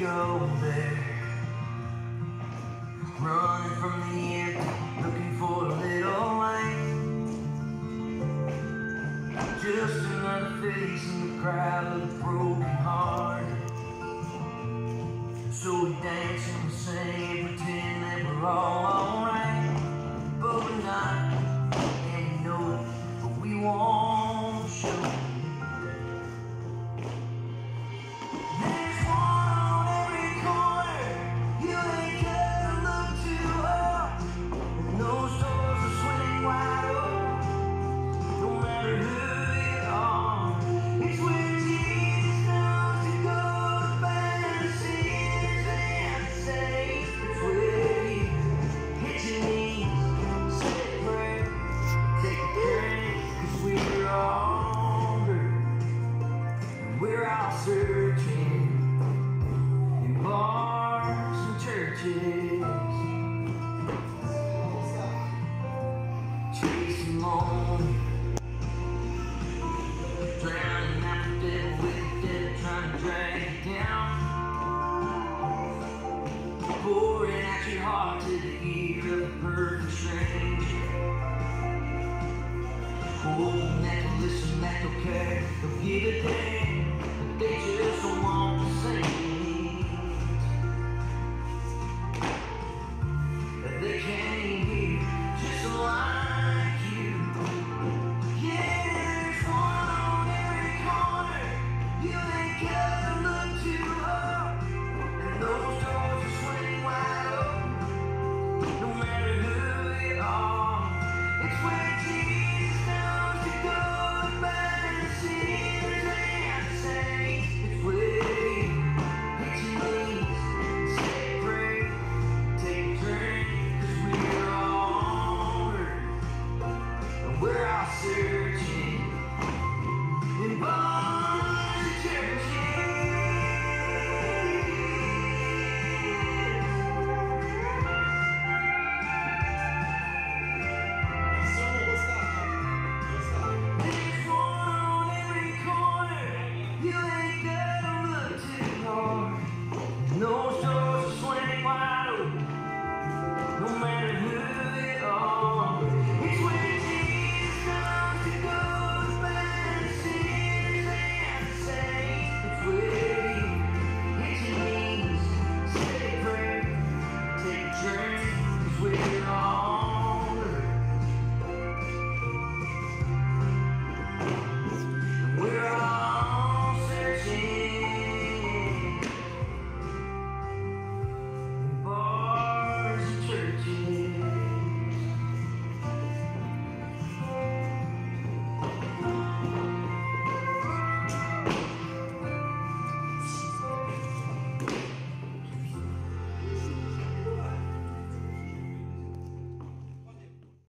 go there. Running from the end, looking for a little light. Just another face in the crowd of broken heart. So we dance and we sing, pretend that we're all fish Chase Drowning out with Trying to drag down Pouring your heart to the ear of a perfect stranger okay don't give a damn But they just want.